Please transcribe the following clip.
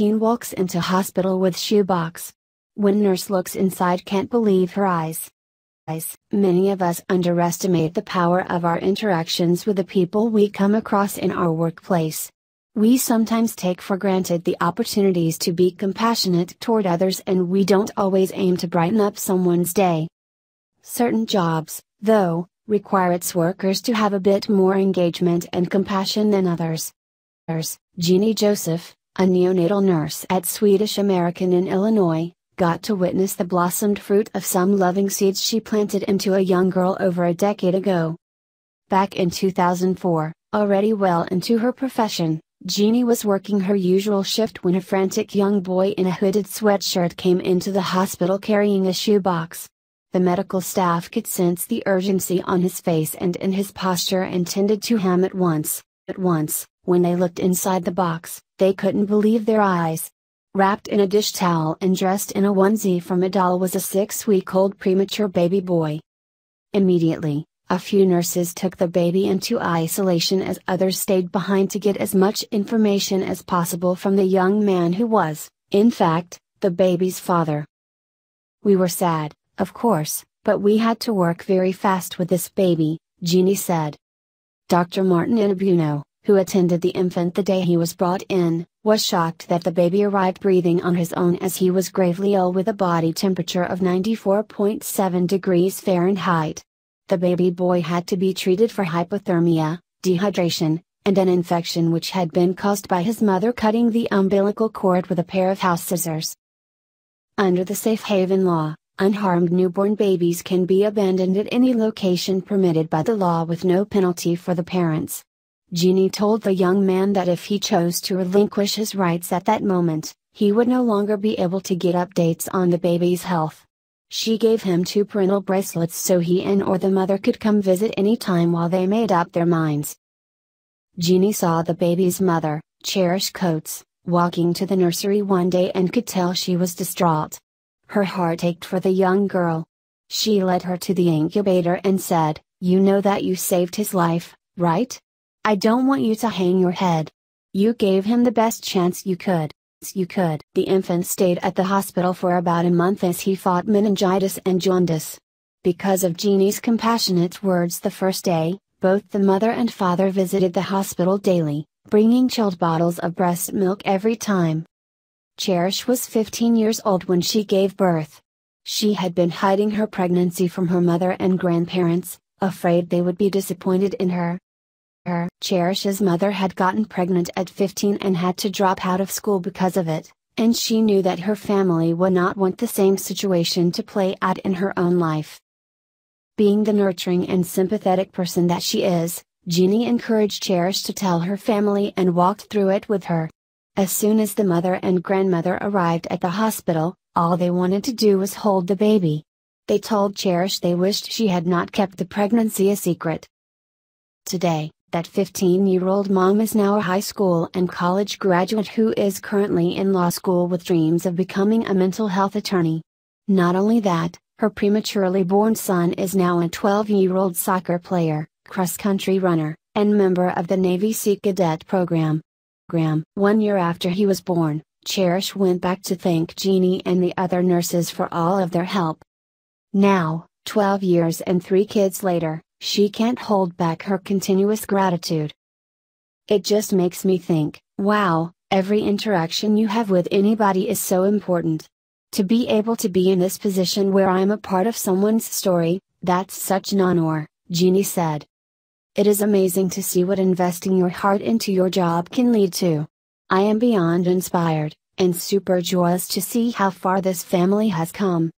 teen walks into hospital with shoebox. When nurse looks inside can't believe her eyes. Many of us underestimate the power of our interactions with the people we come across in our workplace. We sometimes take for granted the opportunities to be compassionate toward others and we don't always aim to brighten up someone's day. Certain jobs, though, require its workers to have a bit more engagement and compassion than others. Jeannie Joseph, a neonatal nurse at Swedish American in Illinois, got to witness the blossomed fruit of some loving seeds she planted into a young girl over a decade ago. Back in 2004, already well into her profession, Jeannie was working her usual shift when a frantic young boy in a hooded sweatshirt came into the hospital carrying a shoebox. The medical staff could sense the urgency on his face and in his posture and tended to him at once. At once, when they looked inside the box, they couldn't believe their eyes. Wrapped in a dish towel and dressed in a onesie from a doll was a six week old premature baby boy. Immediately, a few nurses took the baby into isolation as others stayed behind to get as much information as possible from the young man who was, in fact, the baby's father. We were sad, of course, but we had to work very fast with this baby, Jeannie said. Dr. Martin Inabuno, who attended the infant the day he was brought in, was shocked that the baby arrived breathing on his own as he was gravely ill with a body temperature of 94.7 degrees Fahrenheit. The baby boy had to be treated for hypothermia, dehydration, and an infection which had been caused by his mother cutting the umbilical cord with a pair of house scissors. Under the Safe Haven law, unharmed newborn babies can be abandoned at any location permitted by the law with no penalty for the parents. Jeannie told the young man that if he chose to relinquish his rights at that moment, he would no longer be able to get updates on the baby's health. She gave him two parental bracelets so he and or the mother could come visit any time while they made up their minds. Jeannie saw the baby's mother, Cherish Coates, walking to the nursery one day and could tell she was distraught. Her heart ached for the young girl. She led her to the incubator and said, You know that you saved his life, right? I don't want you to hang your head. You gave him the best chance you could. You could. The infant stayed at the hospital for about a month as he fought meningitis and jaundice. Because of Jeannie's compassionate words the first day, both the mother and father visited the hospital daily, bringing chilled bottles of breast milk every time. Cherish was 15 years old when she gave birth. She had been hiding her pregnancy from her mother and grandparents, afraid they would be disappointed in her, her. Cherish's mother had gotten pregnant at 15 and had to drop out of school because of it, and she knew that her family would not want the same situation to play out in her own life. Being the nurturing and sympathetic person that she is, Jeannie encouraged Cherish to tell her family and walked through it with her. As soon as the mother and grandmother arrived at the hospital, all they wanted to do was hold the baby. They told Cherish they wished she had not kept the pregnancy a secret. Today, that 15 year old mom is now a high school and college graduate who is currently in law school with dreams of becoming a mental health attorney. Not only that, her prematurely born son is now a 12 year old soccer player, cross country runner, and member of the Navy Sea Cadet program. One year after he was born, Cherish went back to thank Jeannie and the other nurses for all of their help. Now, 12 years and three kids later, she can't hold back her continuous gratitude. It just makes me think, wow, every interaction you have with anybody is so important. To be able to be in this position where I'm a part of someone's story, that's such an honor, Jeannie said. It is amazing to see what investing your heart into your job can lead to. I am beyond inspired, and super joyous to see how far this family has come.